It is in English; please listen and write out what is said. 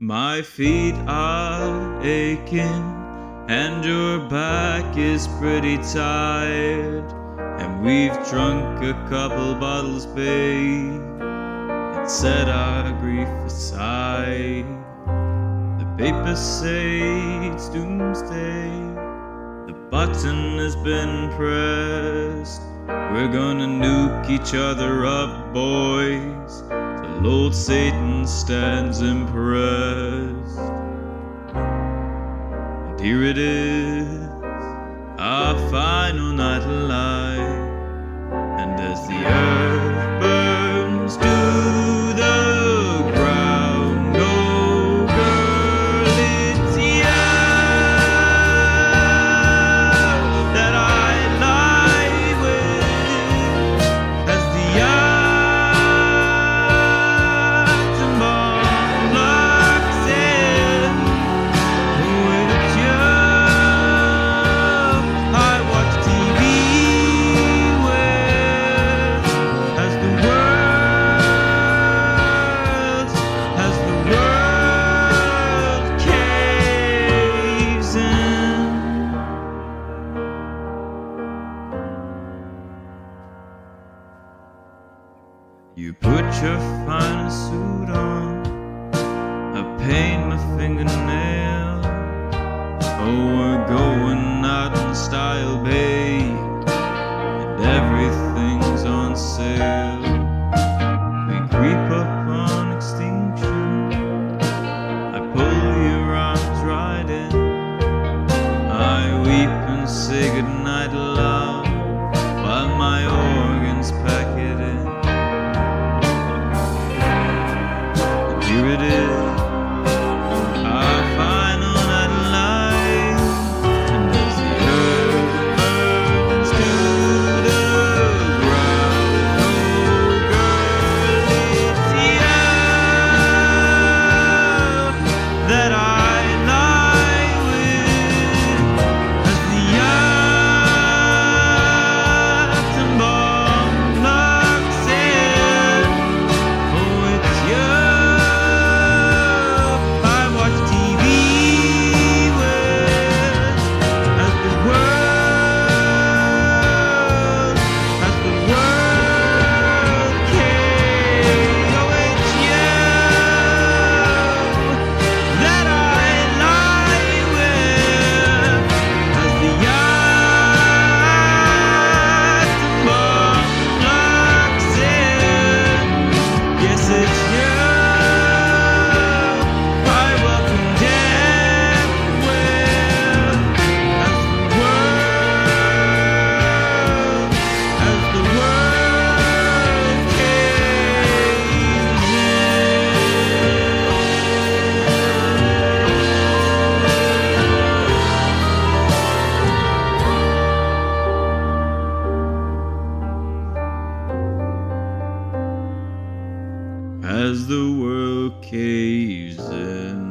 My feet are aching, and your back is pretty tired. And we've drunk a couple bottles, babe, and set our grief aside. The papers say it's doomsday, the button has been pressed. We're gonna nuke each other up, boys. Old Satan stands impressed. And here it is, our final night alive. And as the earth You put your finest suit on. I paint my fingernail. Oh, we're going out in style, babe. And everything's on sale. We creep up on extinction. I pull your arms right in. I weep and say goodnight As the world caves in.